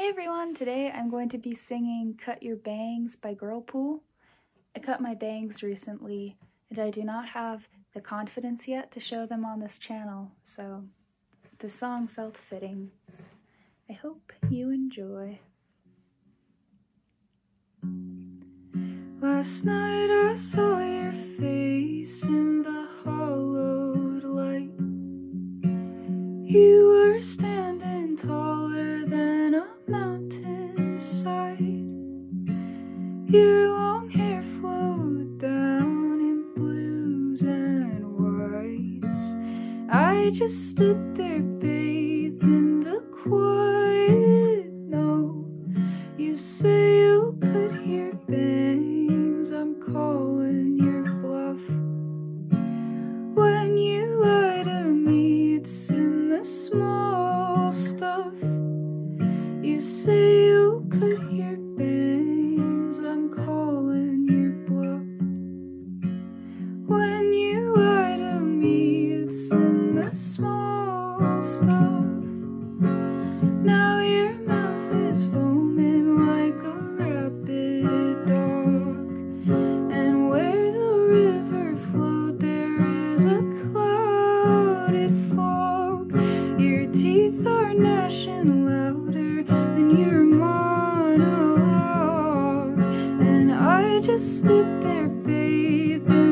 Hey everyone, today I'm going to be singing Cut Your Bangs by Girlpool. I cut my bangs recently and I do not have the confidence yet to show them on this channel, so the song felt fitting. I hope you enjoy. Last night I saw your face Your long hair flowed down in blues and whites. I just stood there bathed in the quiet. No, you just stood there bathed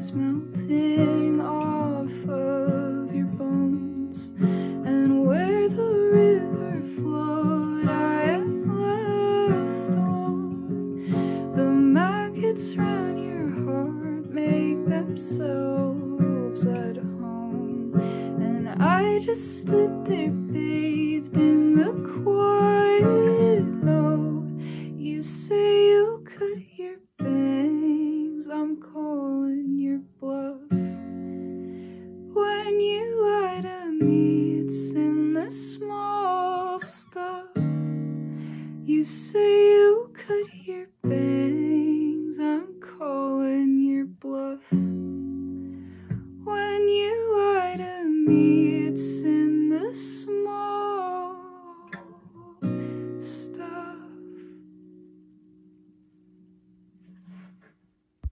is melting off of your bones, and where the river flowed, I am left alone. The maggots round your heart make themselves at home, and I just stood there, babe. You say you could hear bangs. I'm calling your bluff. When you lie to me, it's in